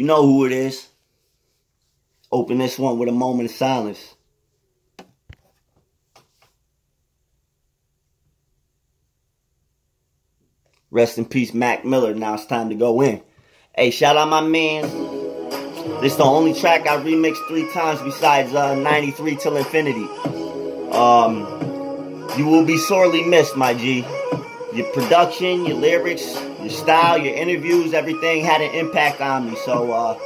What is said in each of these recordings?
You know who it is. Open this one with a moment of silence. Rest in peace, Mac Miller. Now it's time to go in. Hey, shout out my man. This the only track I remixed three times besides uh, 93 Till Infinity. Um, you will be sorely missed, my G. Your production, your lyrics, your style, your interviews, everything had an impact on me. So, uh,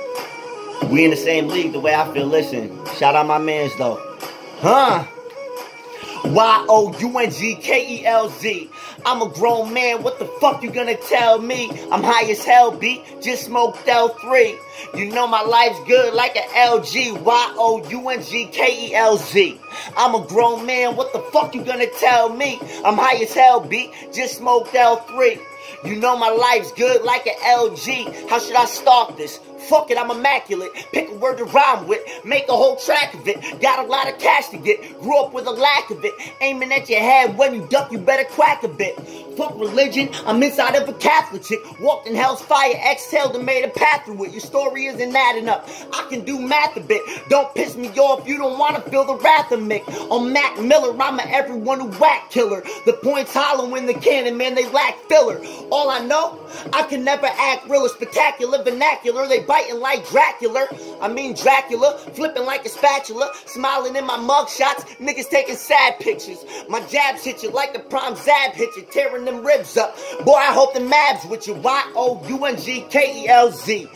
we in the same league the way I feel. Listen, shout out my mans though. Huh? Y-O-U-N-G-K-E-L-Z. I'm a grown man, what the fuck you gonna tell me? I'm high as hell, B, just smoked L3. You know my life's good like an LG. Y-O-U-N-G-K-E-L-Z. I'm a grown man, what the fuck you gonna tell me? I'm high as hell, B, just smoked L3. You know my life's good like an LG. How should I start this? Fuck it, I'm immaculate. Pick a word to rhyme with, make a whole track of it. Got a lot of cash to get, grew up with a lack of it. Aiming at your head when you duck, you better quack a bit. Fuck religion, I'm inside of a Catholic chick. Walked in hell's fire, exhaled and made a path through it. Your story isn't adding up. I can do math a bit. Don't piss me off, you don't wanna feel the wrath of Mick. On Mac Miller, I'm a everyone who whack killer. The point's hollow in the cannon, man, they lack filler. All I know, I can never act real or spectacular, vernacular. They biting like Dracula. I mean Dracula, flipping like a spatula, smiling in my mug shots. Niggas taking sad pictures. My jabs hit you like the prime Zab hit you, tearing them ribs up. Boy, I hope the Mavs with you. Y O U N G K E L Z.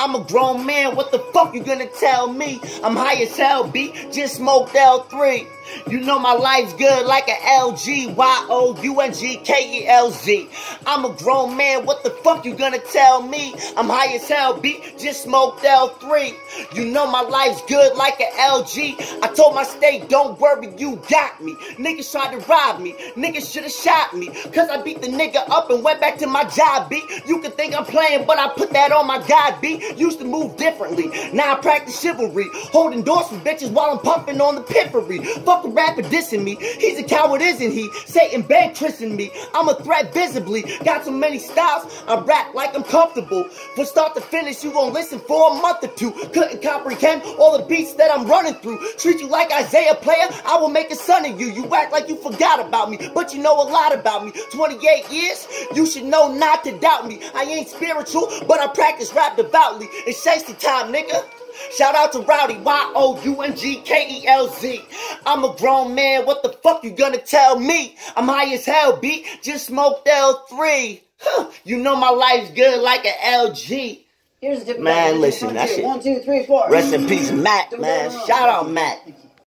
I'm a grown man. What the fuck you gonna tell me? I'm high as hell, B. Just smoked L3. You know my life's good like an LG. Y O U N G K E L Z. I'm a grown man. What the fuck you gonna tell me? I'm high as hell, B. Just smoked L3. You know my life's good like an LG. I told my state, don't worry, you got me. Niggas tried to rob me. Niggas should have shot me. Cause I beat the nigga up and went back to my job, B. You can think I'm playing, but I put that on my God, B. Used to move differently. Now I practice chivalry. Holding doors for bitches while I'm pumping on the periphery. Fuck a rapper dissing me. He's a coward, isn't he? Satan bed kissing me. I'm a threat visibly. Got so many styles, I rap like I'm comfortable. From start to finish, you gon' listen for a month or two. Couldn't comprehend all the beats that I'm running through. Treat you like Isaiah player, I will make a son of you. You act like you forgot about me, but you know a lot about me. 28 years, you should know not to doubt me. I ain't spiritual, but I practice rap devoutly. It's shasty time, nigga. Shout out to Rowdy, Y-O-U-N-G-K-E-L-Z. I'm a grown man, what the fuck you gonna tell me? I'm high as hell, B. Just smoked L3. Huh. You know my life's good like an LG. Here's the Man, listen, that shit. One, two, three, four. Rest in peace, Matt, man. Shout out, Matt.